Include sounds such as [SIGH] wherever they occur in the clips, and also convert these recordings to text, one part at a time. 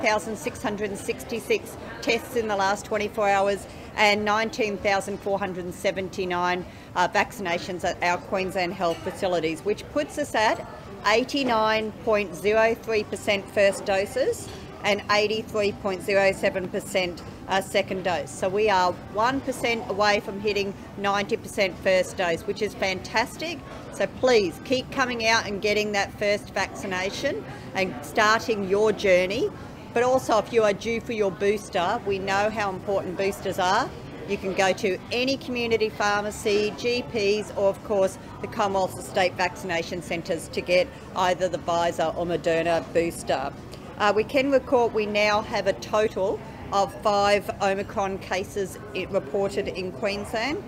13,666 tests in the last 24 hours and 19,479 uh, vaccinations at our Queensland health facilities, which puts us at 89.03% first doses and 83.07% uh, second dose. So we are 1% away from hitting 90% first dose, which is fantastic. So please keep coming out and getting that first vaccination and starting your journey. But also if you are due for your booster, we know how important boosters are. You can go to any community pharmacy, GPs, or of course the Commonwealth State vaccination centres to get either the Pfizer or Moderna booster. Uh, we can report we now have a total of five Omicron cases reported in Queensland.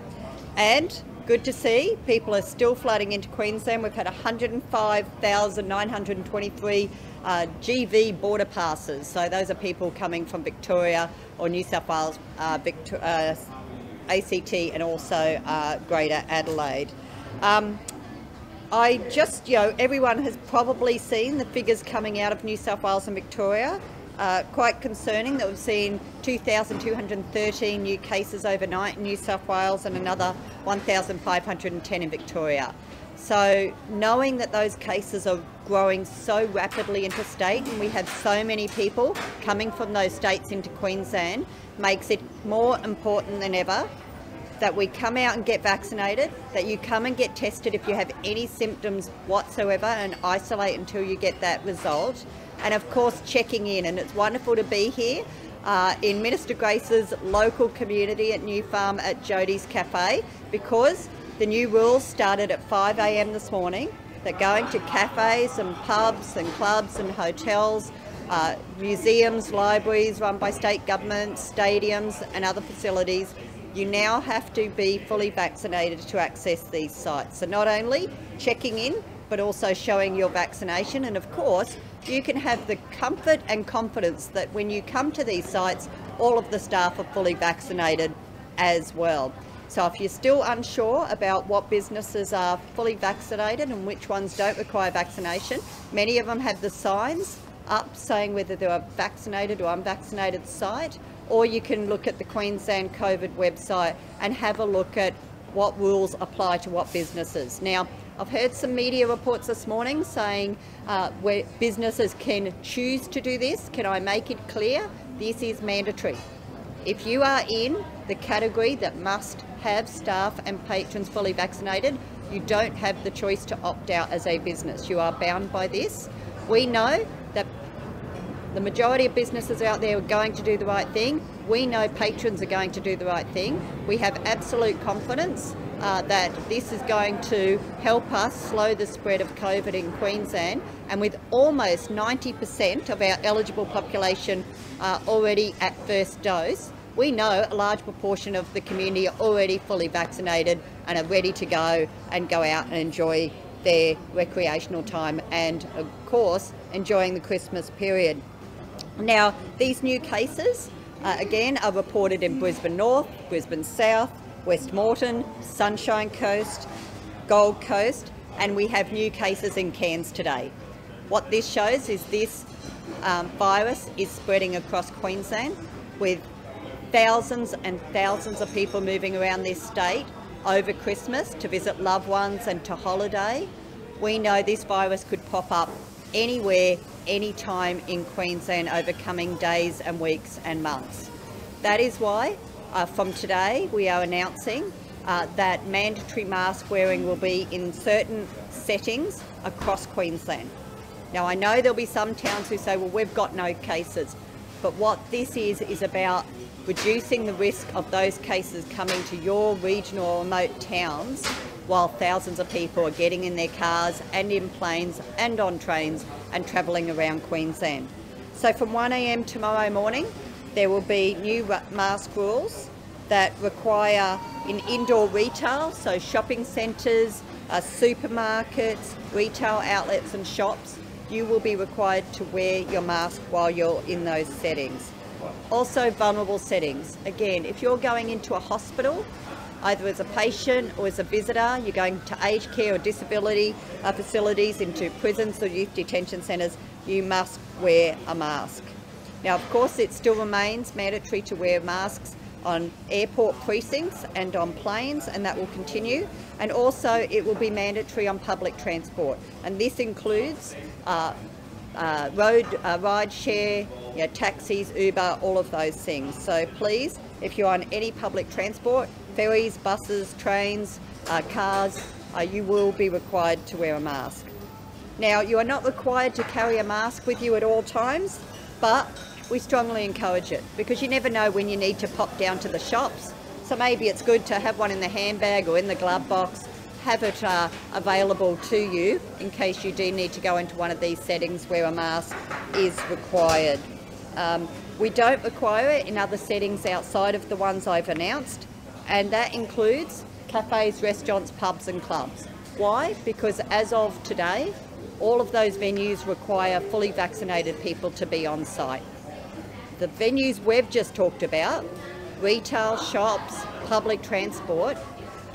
And good to see, people are still flooding into Queensland. We've had 105,923 uh, GV border passes. So those are people coming from Victoria or New South Wales, uh, Victor uh, ACT and also uh, Greater Adelaide. Um, I just, you know, everyone has probably seen the figures coming out of New South Wales and Victoria. Uh, quite concerning that we've seen 2,213 new cases overnight in New South Wales and another 1,510 in Victoria. So knowing that those cases are growing so rapidly interstate and we have so many people coming from those states into Queensland makes it more important than ever that we come out and get vaccinated, that you come and get tested if you have any symptoms whatsoever and isolate until you get that result. And of course, checking in. And it's wonderful to be here uh, in Minister Grace's local community at New Farm at Jodie's Cafe because the new rules started at 5am this morning that going to cafes and pubs and clubs and hotels, uh, museums, libraries run by state governments, stadiums and other facilities, you now have to be fully vaccinated to access these sites. So not only checking in, but also showing your vaccination. And of course, you can have the comfort and confidence that when you come to these sites, all of the staff are fully vaccinated as well. So if you're still unsure about what businesses are fully vaccinated and which ones don't require vaccination, many of them have the signs up saying whether they're a vaccinated or unvaccinated site, or you can look at the Queensland COVID website and have a look at what rules apply to what businesses. Now, I've heard some media reports this morning saying uh, where businesses can choose to do this. Can I make it clear? This is mandatory. If you are in the category that must have staff and patrons fully vaccinated, you don't have the choice to opt out as a business. You are bound by this. We know that the majority of businesses out there are going to do the right thing. We know patrons are going to do the right thing. We have absolute confidence uh, that this is going to help us slow the spread of COVID in Queensland. And with almost 90% of our eligible population uh, already at first dose, we know a large proportion of the community are already fully vaccinated and are ready to go and go out and enjoy their recreational time and of course enjoying the Christmas period. Now these new cases uh, again are reported in Brisbane North, Brisbane South, West Moreton, Sunshine Coast, Gold Coast and we have new cases in Cairns today. What this shows is this um, virus is spreading across Queensland with thousands and thousands of people moving around this state over Christmas to visit loved ones and to holiday. We know this virus could pop up anywhere, anytime in Queensland over coming days and weeks and months. That is why uh, from today we are announcing uh, that mandatory mask wearing will be in certain settings across Queensland. Now I know there'll be some towns who say, well we've got no cases, but what this is is about reducing the risk of those cases coming to your regional or remote towns while thousands of people are getting in their cars and in planes and on trains and travelling around Queensland. So from 1am tomorrow morning there will be new mask rules that require in indoor retail, so shopping centres, uh, supermarkets, retail outlets and shops, you will be required to wear your mask while you're in those settings. Also vulnerable settings. Again, if you're going into a hospital, either as a patient or as a visitor, you're going to aged care or disability uh, facilities, into prisons or youth detention centres, you must wear a mask. Now, of course, it still remains mandatory to wear masks on airport precincts and on planes, and that will continue. And also, it will be mandatory on public transport, and this includes uh, uh, road uh, ride share, you know, taxis, Uber, all of those things. So please, if you're on any public transport, ferries, buses, trains, uh, cars, uh, you will be required to wear a mask. Now, you are not required to carry a mask with you at all times, but we strongly encourage it because you never know when you need to pop down to the shops. So maybe it's good to have one in the handbag or in the glove box, have it uh, available to you in case you do need to go into one of these settings where a mask is required. Um, we don't require it in other settings outside of the ones I've announced, and that includes cafes, restaurants, pubs and clubs. Why? Because as of today, all of those venues require fully vaccinated people to be on site. The venues we've just talked about, retail, shops, public transport,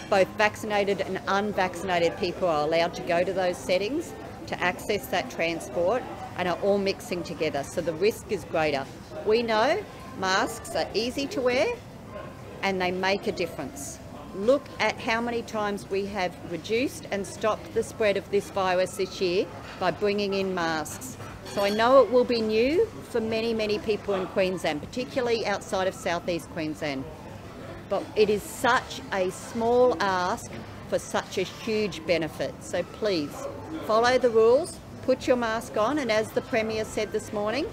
both vaccinated and unvaccinated people are allowed to go to those settings to access that transport and are all mixing together, so the risk is greater. We know masks are easy to wear and they make a difference. Look at how many times we have reduced and stopped the spread of this virus this year by bringing in masks. So I know it will be new for many, many people in Queensland, particularly outside of southeast Queensland. But it is such a small ask for such a huge benefit. So please follow the rules, put your mask on, and as the Premier said this morning,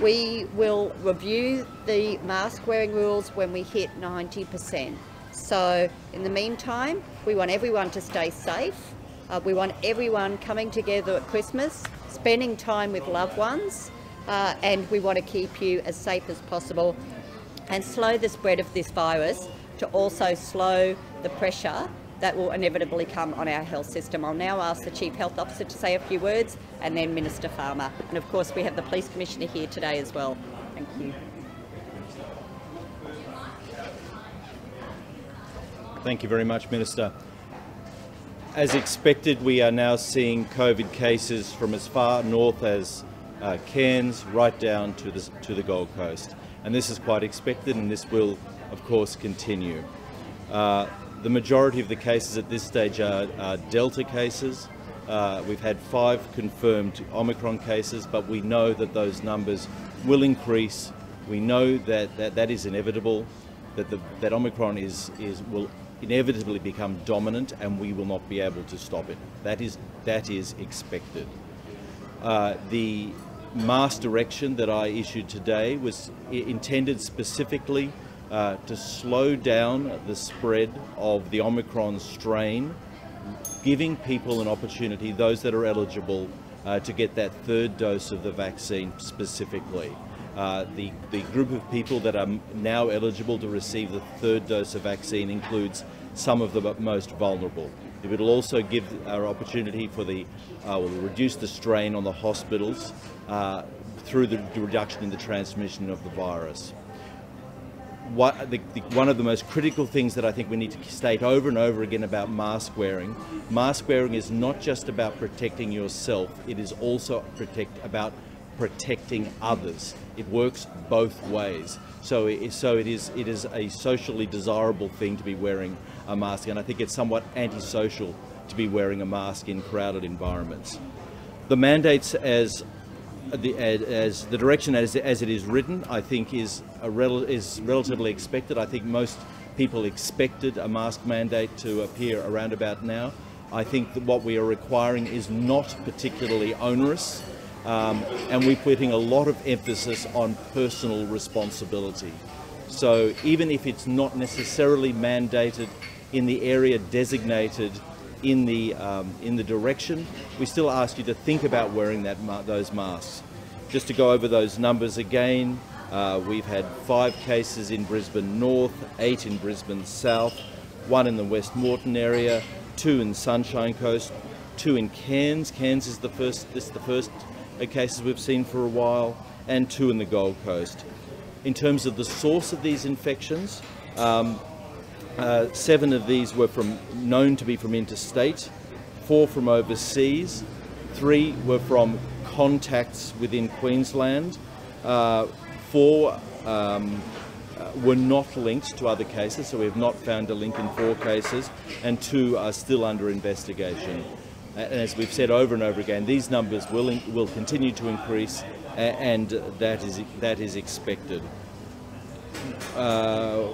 we will review the mask wearing rules when we hit 90%. So in the meantime, we want everyone to stay safe. Uh, we want everyone coming together at Christmas spending time with loved ones, uh, and we want to keep you as safe as possible and slow the spread of this virus to also slow the pressure that will inevitably come on our health system. I'll now ask the Chief Health Officer to say a few words and then Minister Farmer. And of course we have the Police Commissioner here today as well. Thank you. Thank you very much, Minister. As expected, we are now seeing COVID cases from as far north as uh, Cairns right down to the, to the Gold Coast. And this is quite expected and this will, of course, continue. Uh, the majority of the cases at this stage are, are Delta cases. Uh, we've had five confirmed Omicron cases, but we know that those numbers will increase. We know that that, that is inevitable, that, the, that Omicron is, is, will inevitably become dominant and we will not be able to stop it. That is, that is expected. Uh, the mask direction that I issued today was intended specifically uh, to slow down the spread of the Omicron strain, giving people an opportunity, those that are eligible, uh, to get that third dose of the vaccine specifically. Uh, the, the group of people that are now eligible to receive the third dose of vaccine includes some of the most vulnerable. It will also give our opportunity for the, uh, will reduce the strain on the hospitals uh, through the reduction in the transmission of the virus. What, the, the, one of the most critical things that I think we need to state over and over again about mask wearing, mask wearing is not just about protecting yourself, it is also protect, about protecting others. It works both ways. So, it, so it is it is a socially desirable thing to be wearing a mask, and I think it's somewhat antisocial to be wearing a mask in crowded environments. The mandates as the, as the direction as, as it is written, I think is rel is relatively expected. I think most people expected a mask mandate to appear around about now. I think that what we are requiring is not particularly onerous. Um, and we're putting a lot of emphasis on personal responsibility. So even if it's not necessarily mandated in the area designated in the, um, in the direction, we still ask you to think about wearing that ma those masks. Just to go over those numbers again, uh, we've had five cases in Brisbane North, eight in Brisbane South, one in the West Moreton area, two in Sunshine Coast, two in Cairns. Cairns is the first, this is the first cases we've seen for a while, and two in the Gold Coast. In terms of the source of these infections, um, uh, seven of these were from known to be from interstate, four from overseas, three were from contacts within Queensland, Uh, four um, uh, were not linked to other cases, so we have not found a link in four cases, and two are still under investigation. And as we've said over and over again, these numbers will, in, will continue to increase, and that is, that is expected. Uh,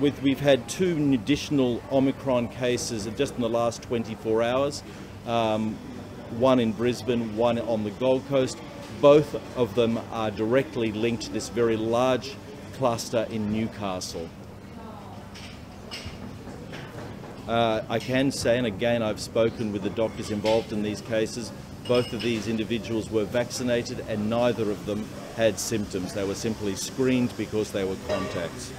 with, we've had two additional Omicron cases just in the last 24 hours, um, one in Brisbane, one on the Gold Coast. Both of them are directly linked to this very large cluster in Newcastle. Uh, I can say, and again I've spoken with the doctors involved in these cases, both of these individuals were vaccinated and neither of them had symptoms. They were simply screened because they were contacts.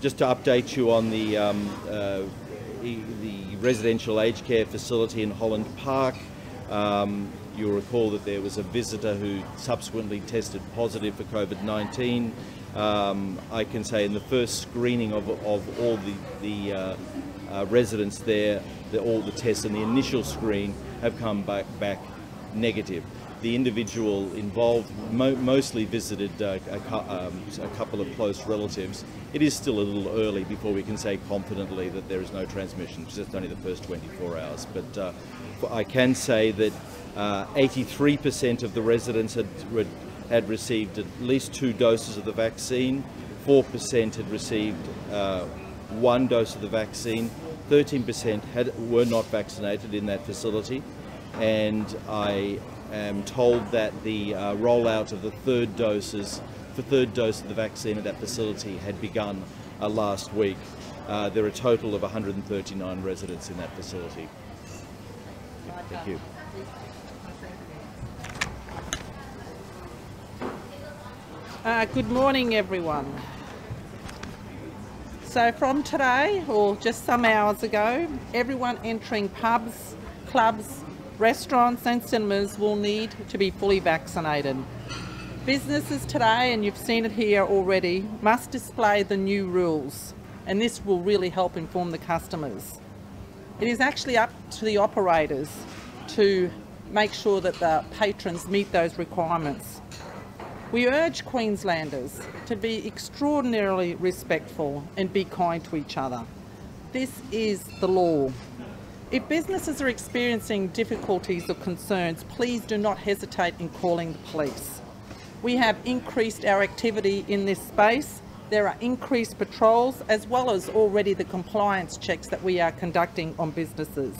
Just to update you on the, um, uh, the residential aged care facility in Holland Park, um, you'll recall that there was a visitor who subsequently tested positive for COVID-19. Um, I can say in the first screening of, of all the, the uh, uh, residents there, the, all the tests in the initial screen have come back, back negative. The individual involved mo mostly visited uh, a, um, a, couple of close relatives. It is still a little early before we can say confidently that there is no transmission, because it's only the first 24 hours. But uh, I can say that 83% uh, of the residents had, had received at least two doses of the vaccine, 4% had received uh, one dose of the vaccine, 13% had, were not vaccinated in that facility, and I am told that the uh, rollout of the third doses, the third dose of the vaccine at that facility had begun uh, last week. Uh, there are a total of 139 residents in that facility. Thank you. Uh, good morning, everyone. So from today, or just some hours ago, everyone entering pubs, clubs, restaurants and cinemas will need to be fully vaccinated. Businesses today, and you've seen it here already, must display the new rules, and this will really help inform the customers. It is actually up to the operators to make sure that the patrons meet those requirements. We urge Queenslanders to be extraordinarily respectful and be kind to each other. This is the law. If businesses are experiencing difficulties or concerns, please do not hesitate in calling the police. We have increased our activity in this space. There are increased patrols as well as already the compliance checks that we are conducting on businesses.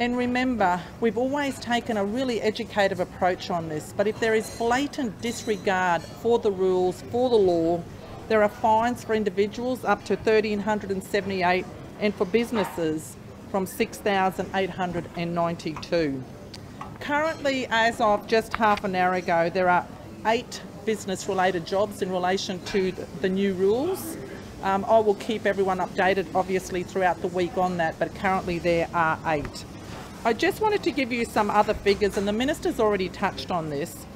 And remember, we've always taken a really educative approach on this, but if there is blatant disregard for the rules, for the law, there are fines for individuals up to 1378 and for businesses from 6,892. Currently, as of just half an hour ago, there are eight business related jobs in relation to the new rules. Um, I will keep everyone updated obviously throughout the week on that, but currently there are eight. I just wanted to give you some other figures, and the Minister's already touched on this.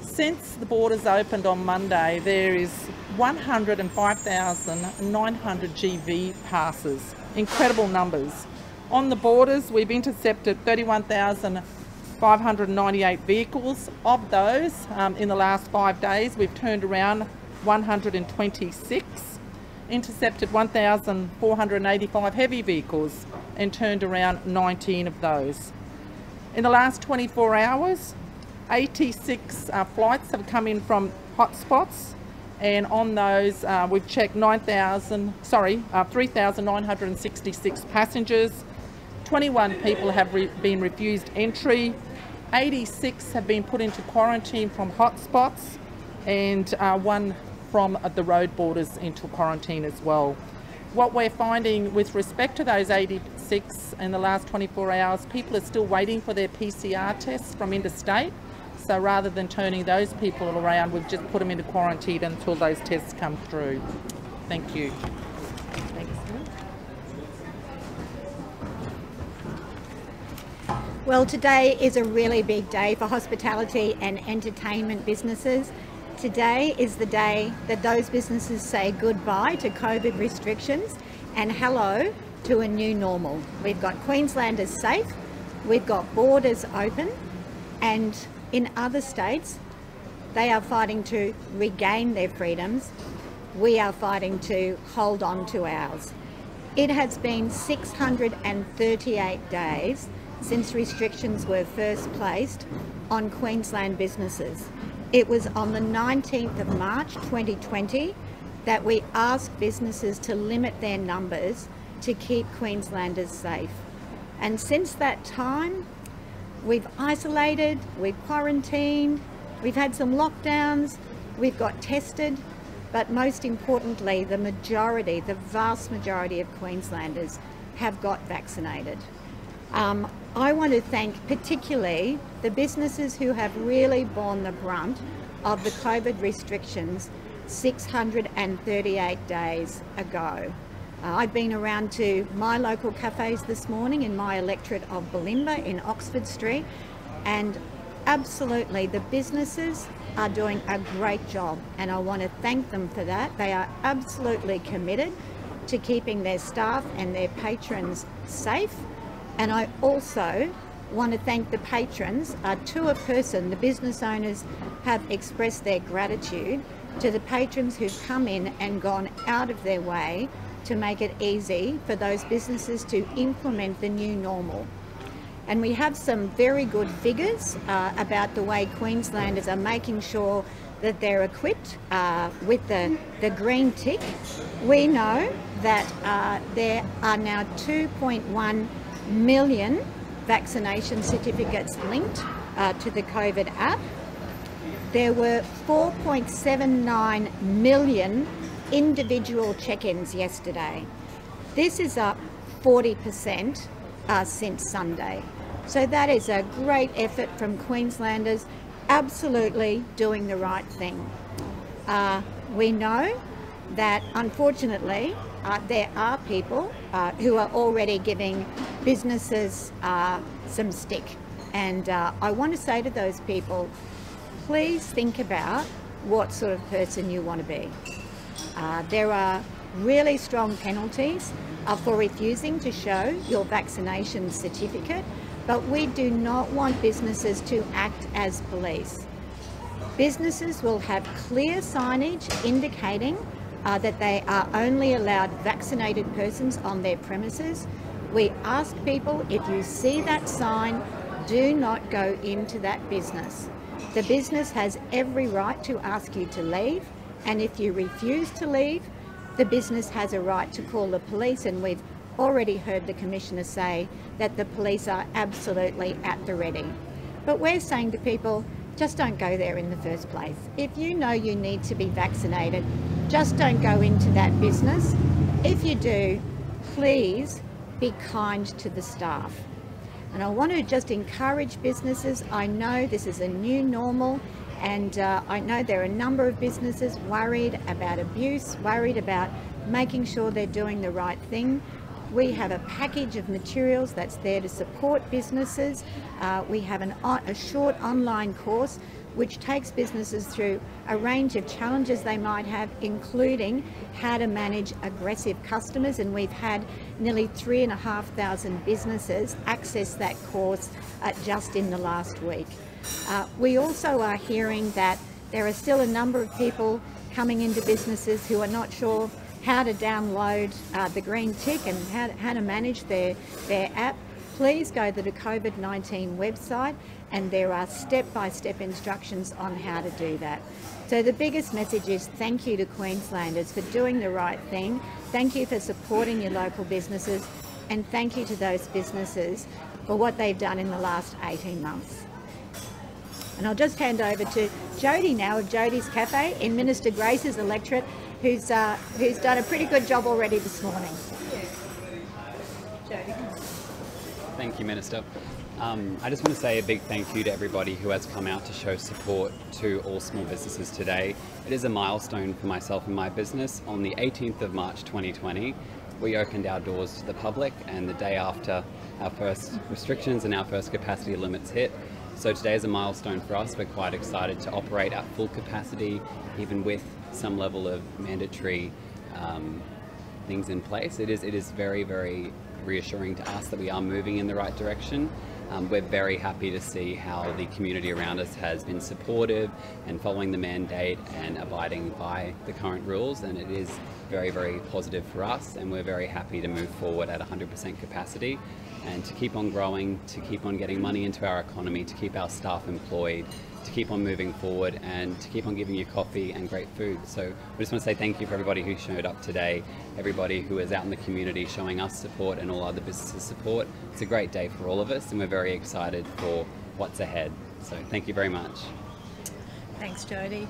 Since the borders opened on Monday, there is 105,900 GV passes. Incredible numbers. On the borders, we've intercepted 31,598 vehicles. Of those, um, in the last five days, we've turned around 126, intercepted 1,485 heavy vehicles, and turned around 19 of those. In the last 24 hours, 86 uh, flights have come in from hotspots and on those uh, we've checked 9,000, sorry, uh, 3,966 passengers, 21 people have re been refused entry, 86 have been put into quarantine from hotspots and uh, one from the road borders into quarantine as well. What we're finding with respect to those 86 in the last 24 hours, people are still waiting for their PCR tests from interstate. So rather than turning those people around, we've just put them into quarantine until those tests come through. Thank you. Well, today is a really big day for hospitality and entertainment businesses. Today is the day that those businesses say goodbye to COVID restrictions and hello to a new normal. We've got Queenslanders safe, we've got borders open, and in other states, They are fighting to regain their freedoms. We are fighting to hold on to ours. It has been 638 days since restrictions were first placed on Queensland businesses. It was on the 19th of March 2020 that we asked businesses to limit their numbers to keep Queenslanders safe. And since that time, we've isolated, we've quarantined, we've had some lockdowns, we've got tested, but most importantly, the majority, the vast majority of Queenslanders have got vaccinated. Um, I want to thank particularly the businesses who have really borne the brunt of the COVID restrictions 638 days ago. Uh, I've been around to my local cafes this morning in my electorate of Bulimba in Oxford Street and absolutely the businesses are doing a great job and I want to thank them for that. They are absolutely committed to keeping their staff and their patrons safe and I also want to thank the patrons. Uh, to a person, the business owners have expressed their gratitude to the patrons who've come in and gone out of their way to make it easy for those businesses to implement the new normal. And we have some very good figures uh, about the way Queenslanders are making sure that they're equipped uh, with the, the green tick. We know that uh, there are now 2.1 million vaccination certificates linked uh, to the COVID app. There were 4.79 million individual check-ins yesterday. This is up 40% uh, since Sunday. So that is a great effort from Queenslanders, absolutely doing the right thing. Uh, we know that unfortunately uh, there are people uh, who are already giving businesses uh, some stick. And uh, I want to say to those people, please think about what sort of person you want to be. Uh, there are really strong penalties uh, for refusing to show your vaccination certificate, but we do not want businesses to act as police. Businesses will have clear signage indicating uh, that they are only allowed vaccinated persons on their premises. We ask people if you see that sign, do not go into that business. The business has every right to ask you to leave, and if you refuse to leave, the business has a right to call the police, and we've already heard the Commissioner say that the police are absolutely at the ready. But we're saying to people, just don't go there in the first place. If you know you need to be vaccinated, just don't go into that business. If you do, please be kind to the staff. And I want to just encourage businesses. I know this is a new normal and uh, I know there are a number of businesses worried about abuse, worried about making sure they're doing the right thing. We have a package of materials that's there to support businesses. Uh, we have an, a short online course which takes businesses through a range of challenges they might have, including how to manage aggressive customers. And we've had nearly three and a half thousand businesses access that course uh, just in the last week. Uh, we also are hearing that there are still a number of people coming into businesses who are not sure how to download uh, the green tick and how to, how to manage their, their app, please go to the COVID-19 website and there are step-by-step -step instructions on how to do that. So the biggest message is thank you to Queenslanders for doing the right thing, thank you for supporting your local businesses and thank you to those businesses for what they've done in the last 18 months. And I'll just hand over to Jody now of Jody's Cafe in Minister Grace's electorate who's, uh, who's done a pretty good job already this morning. Jody. Thank you, Minister. Um, I just want to say a big thank you to everybody who has come out to show support to all small businesses today. It is a milestone for myself and my business. On the 18th of March 2020, we opened our doors to the public and the day after our first restrictions and our first capacity limits hit. So today is a milestone for us. We're quite excited to operate at full capacity, even with some level of mandatory um, things in place. It is, it is very, very reassuring to us that we are moving in the right direction. Um, we're very happy to see how the community around us has been supportive and following the mandate and abiding by the current rules, and it is very, very positive for us, and we're very happy to move forward at 100% capacity and to keep on growing, to keep on getting money into our economy, to keep our staff employed, to keep on moving forward and to keep on giving you coffee and great food. So we just want to say thank you for everybody who showed up today, everybody who is out in the community showing us support and all other businesses support. It's a great day for all of us and we're very excited for what's ahead. So thank you very much. Thanks, Jody.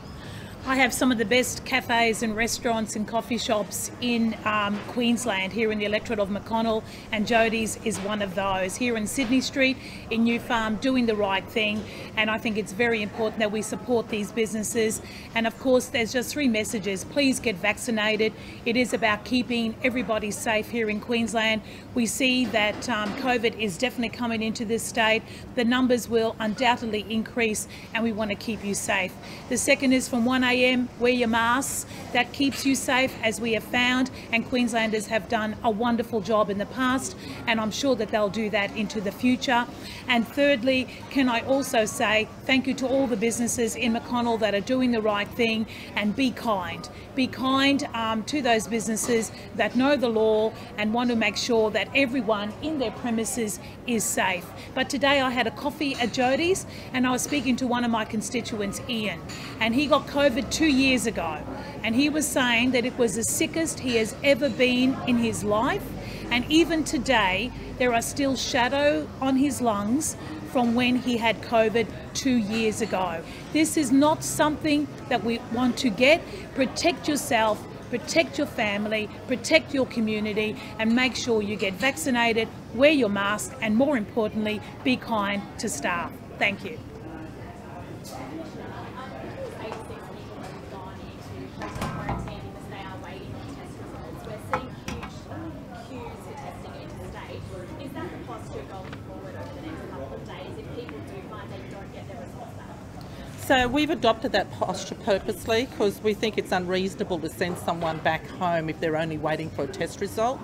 I have some of the best cafes and restaurants and coffee shops in um, Queensland, here in the electorate of McConnel, and Jody's is one of those. Here in Sydney Street, in New Farm, doing the right thing, and I think it's very important that we support these businesses. And of course, there's just three messages. Please get vaccinated. It is about keeping everybody safe here in Queensland. We see that um, COVID is definitely coming into this state. The numbers will undoubtedly increase, and we want to keep you safe. The second is from 1 a.m. Wear your masks. That keeps you safe, as we have found, and Queenslanders have done a wonderful job in the past, and I'm sure that they'll do that into the future. And thirdly, can I also say thank you to all the businesses in McConnel that are doing the right thing, and be kind. Be kind um, to those businesses that know the law and want to make sure that everyone in their premises is safe. But today I had a coffee at Jody's, and I was speaking to one of my constituents, Ian, and he got COVID two years ago. And he was saying that it was the sickest he has ever been in his life. And even today, there are still shadow on his lungs from when he had COVID two years ago. This is not something that we want to get. Protect yourself, protect your family, protect your community, and make sure you get vaccinated, wear your mask, and more importantly, be kind to staff. Thank you. So we've adopted that posture purposely because we think it's unreasonable to send someone back home if they're only waiting for a test result.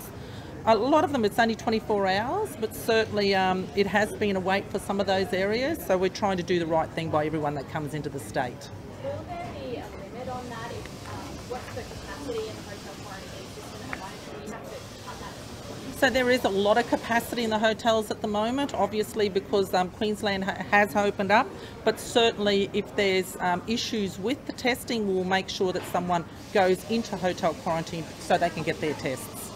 A lot of them it's only 24 hours, but certainly um, it has been a wait for some of those areas. So we're trying to do the right thing by everyone that comes into the state. Will there be a limit on that? If, um, what's the capacity in the hotel quarantine system at the moment? Do you have to cut that? So there is a lot of capacity in the hotels at the moment, obviously because um, Queensland ha- has opened up. But certainly, if there's um, issues with the testing, we'll make sure that someone goes into hotel quarantine so they can get their tests.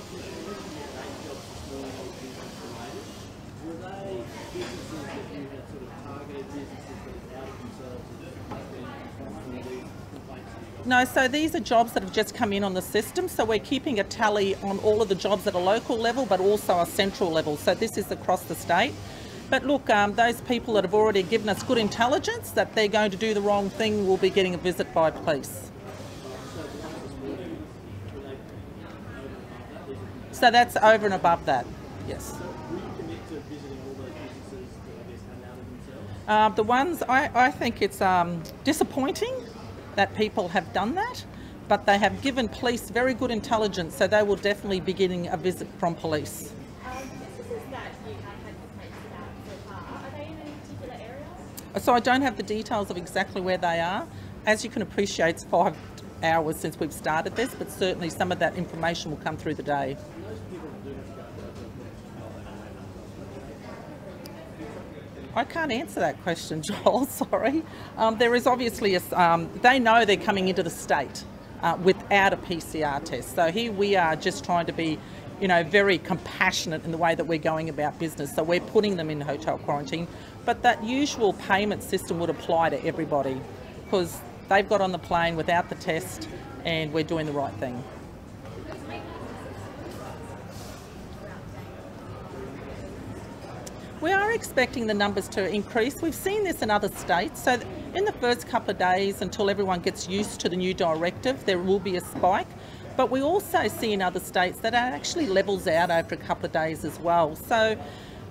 Were they businesses that you had sort of targeted businesses that outed themselves as being from these complaints that you got? No, so these are jobs that have just come in on the system. So we're keeping a tally on all of the jobs at a local level, but also a central level. So this is across the state. But look, um, those people that have already given us good intelligence that they're going to do the wrong thing will be getting a visit by police. So that's over and above that, yes. Uh, the ones I, I think it's um, disappointing that people have done that, but they have given police very good intelligence, so they will definitely be getting a visit from police. Um, businesses that you have had complaints about so far, are they in any particular areas? So I don't have the details of exactly where they are. As you can appreciate, it's five hours since we've started this, but certainly some of that information will come through the day. I can't answer that question, [LAUGHS] Joel. Sorry. Um, there is obviously a. Um, they know they're coming into the state uh, without a PCR test. So here we are, just trying to be, you know, very compassionate in the way that we're going about business. So we're putting them in hotel quarantine, but that usual payment system would apply to everybody because they've got on the plane without the test, and we're doing the right thing. Are expecting the numbers to increase. We've seen this in other states. So, in the first couple of days, until everyone gets used to the new directive, there will be a spike. But we also see in other states that it actually levels out over a couple of days as well. So,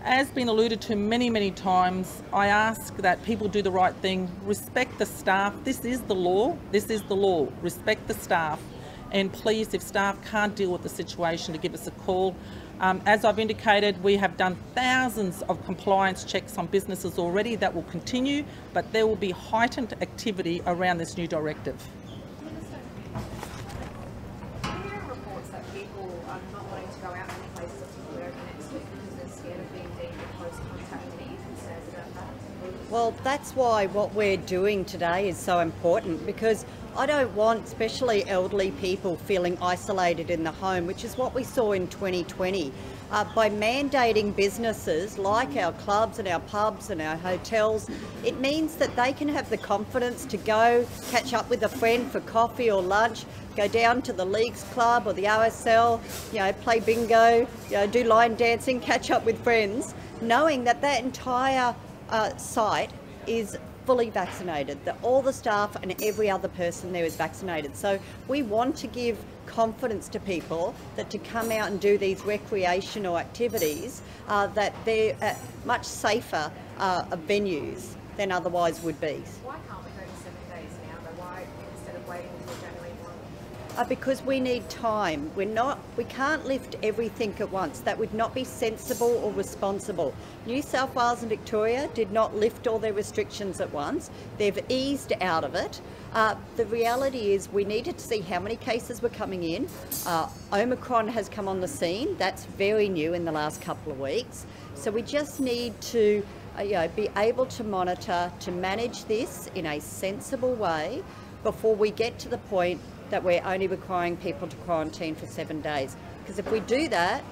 as been alluded to many, many times, I ask that people do the right thing, respect the staff. This is the law. This is the law. Respect the staff. And please, if staff can't deal with the situation, to give us a call. Um, as I've indicated, we have done thousands of compliance checks on businesses already. That will continue, but there will be heightened activity around this new directive. Are there reports that people are not wanting to go out many places, particularly over next week, because they're scared of being deemed a close contact? Any concerns about that? Well, that's why what we're doing today is so important because I don't want, especially elderly people, feeling isolated in the home, which is what we saw in 2020. Uh, by mandating businesses like our clubs and our pubs and our hotels, it means that they can have the confidence to go catch up with a friend for coffee or lunch, go down to the Leagues Club or the RSL, you know, play bingo, you know, do line dancing, catch up with friends, knowing that that entire uh, site is fully vaccinated, that all the staff and every other person there is vaccinated. So we want to give confidence to people that to come out and do these recreational activities, uh, that they're at much safer uh, venues than otherwise would be. Why can't we go to seven days now, though? Why, instead of waiting until January 1? Because we need time. We're not, we can't lift everything at once. That would not be sensible or responsible. New South Wales and Victoria did not lift all their restrictions at once. They've eased out of it. Uh, the reality is we needed to see how many cases were coming in. Uh, Omicron has come on the scene. That's very new in the last couple of weeks. So we just need to uh, you know, be able to monitor, to manage this in a sensible way before we get to the point that we're only requiring people to quarantine for seven days. Because if we do that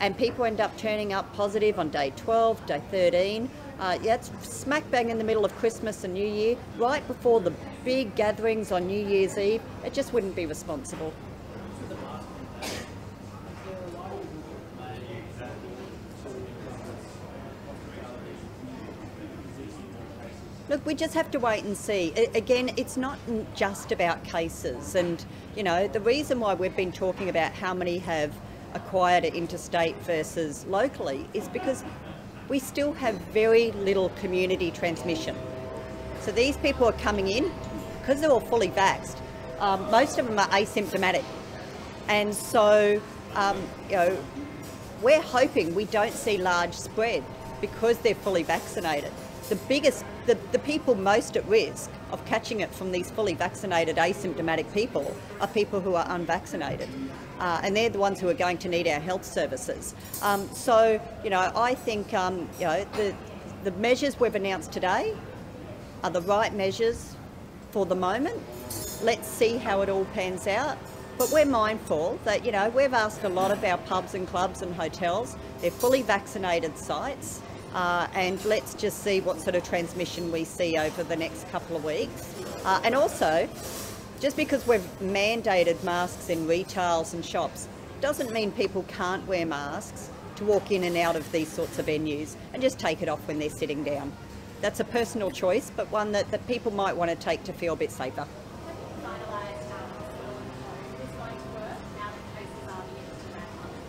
and people end up turning up positive on day 12, day 13, uh, yeah, it's smack bang in the middle of Christmas and New Year, right before the big gatherings on New Year's Eve, it just wouldn't be responsible. Look, we just have to wait and see. A- Again, it's not just about cases. And, you know, the reason why we've been talking about how many have acquired it interstate versus locally is because we still have very little community transmission. So these people are coming in because they're all fully vaxxed. Um, most of them are asymptomatic. And so, um, you know, we're hoping we don't see large spread because they're fully vaccinated. The biggest, the, the people most at risk of catching it from these fully vaccinated asymptomatic people are people who are unvaccinated. Uh, and they're the ones who are going to need our health services. Um, so, you know, I think, um, you know, the, the measures we've announced today are the right measures for the moment. Let's see how it all pans out. But we're mindful that, you know, we've asked a lot of our pubs and clubs and hotels, they're fully vaccinated sites. Uh, and let's just see what sort of transmission we see over the next couple of weeks. Uh, and also, just because we've mandated masks in retails and shops doesn't mean people can't wear masks to walk in and out of these sorts of venues and just take it off when they're sitting down. That's a personal choice, but one that, that people might want to take to feel a bit safer.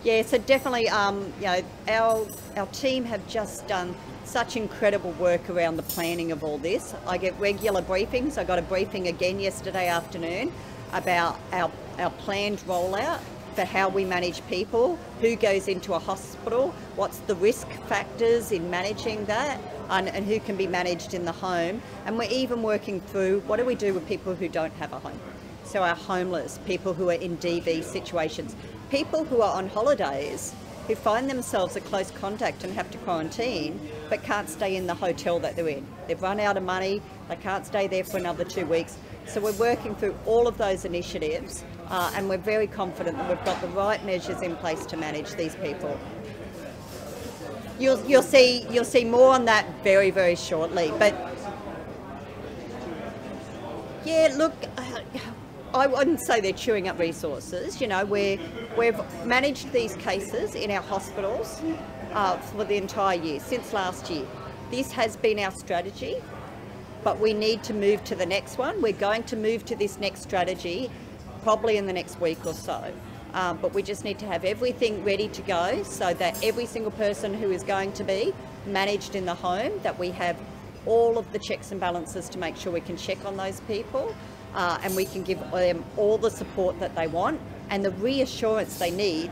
Yeah, so definitely, um, you know, our our team have just done such incredible work around the planning of all this. I get regular briefings. I got a briefing again yesterday afternoon about our our planned rollout for how we manage people, who goes into a hospital, what's the risk factors in managing that, and, and who can be managed in the home. And we're even working through what do we do with people who don't have a home. So our homeless, people who are in DV situations, people who are on holidays who find themselves a close contact and have to quarantine but can't stay in the hotel that they're in. They've run out of money, they can't stay there for another two weeks. So we're working through all of those initiatives uh, and we're very confident that we've got the right measures in place to manage these people. You'll, you'll see you'll see more on that very very shortly. But yeah, look, I wouldn't say they're chewing up resources. You know, we're, we've managed these cases in our hospitals uh, for the entire year, since last year. This has been our strategy, but we need to move to the next one. We're going to move to this next strategy probably in the next week or so. Um, but we just need to have everything ready to go so that every single person who is going to be managed in the home, that we have all of the checks and balances to make sure we can check on those people uh, and we can give them all the support that they want and the reassurance they need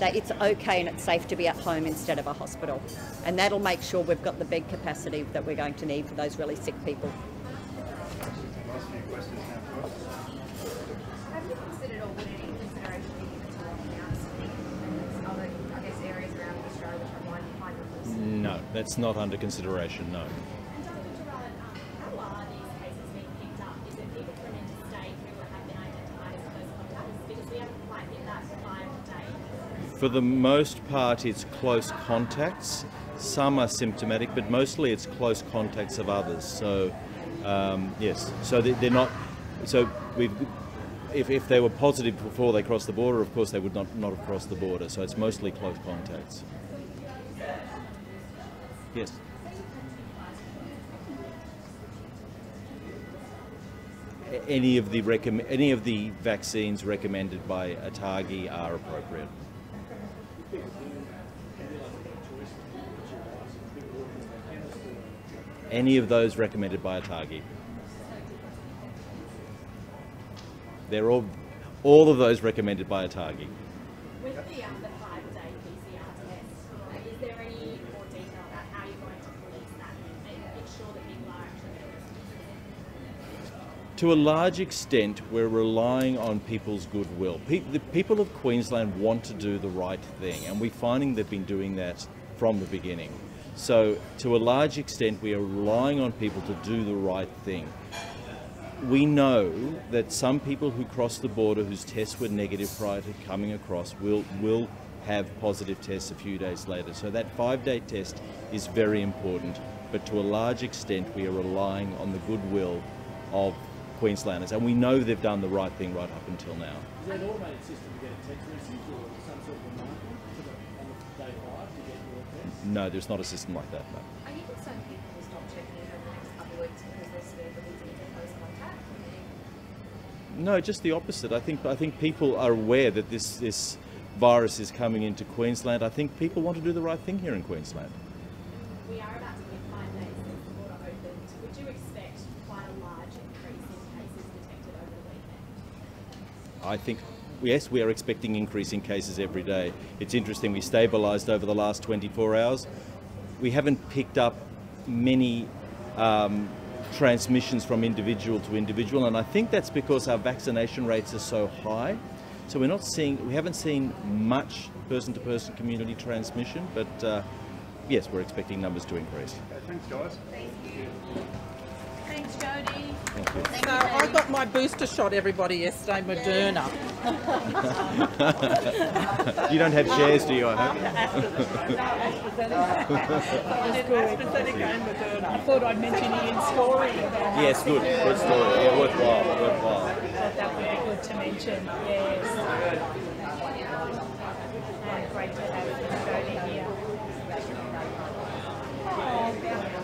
that it's okay and it's safe to be at home instead of a hospital. And that'll make sure we've got the bed capacity that we're going to need for those really sick people. No, that's not under consideration, Have you considered or would any consideration be given to locking out Sydney and other, I guess, areas around Australia which are high high numbers? No, that's not under consideration, no. And Dr. Gerrard, um, how are these cases being picked up? Is it people from interstate who have been identified as close contacts? Because we haven't quite hit that five day. For the most part, it's close contacts. Some are symptomatic, but mostly it's close contacts of others. So, um, yes, so they- they're not. So we've. If, if they were positive before they crossed the border, of course they would not, not have crossed the border. So it's mostly close contacts. Yes. Any of the any of the vaccines recommended by ATAGI are appropriate. Any of those recommended by ATAGI. They're all, all of those recommended by ATAGI. With the, um, the five day PCR test, is there any more detail about how you're going to police that and make sure that people are actually To a large extent, we're relying on people's goodwill. Pe- the people of Queensland want to do the right thing, and we're finding they've been doing that from the beginning. So, to a large extent, we are relying on people to do the right thing. We know that some people who cross the border whose tests were negative prior to coming across will, will have positive tests a few days later. So, that five day test is very important, but to a large extent, we are relying on the goodwill of Queenslanders, and we know they've done the right thing right up until now. Is there an automated system to get a message or some sort of No, there's not a system like that. No. Are you concerned people will stop checking in over the next couple of weeks because they're scared that a close contact? No, just the opposite. I think I think people are aware that this this virus is coming into Queensland. I think people want to do the right thing here in Queensland. Mm, we are about to hit five days since the border opened. Would you expect quite a large increase in cases detected over the weekend? I think yes, we are expecting increase in cases every day. It's interesting. We stabilised over the last 24 hours. We haven't picked up many um, transmissions from individual to individual, and I think that's because our vaccination rates are so high. So we're not seeing, we haven't seen much person-to-person community transmission, but uh, yes, we're expecting numbers to increase. Okay, thanks, guys. Thanks, Jodie. Thank so I got my booster shot, everybody, yesterday, Moderna. Yeah. [LAUGHS] you don't have shares, do you, I hope? AstraZeneca. I thought I'd mention Ian's story. Yes, good. Good story. Yeah, worthwhile. Worthwhile. Thought that would be good to mention. Yes. Great to have Jodie here. Oh,